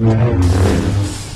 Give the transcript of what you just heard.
Yeah.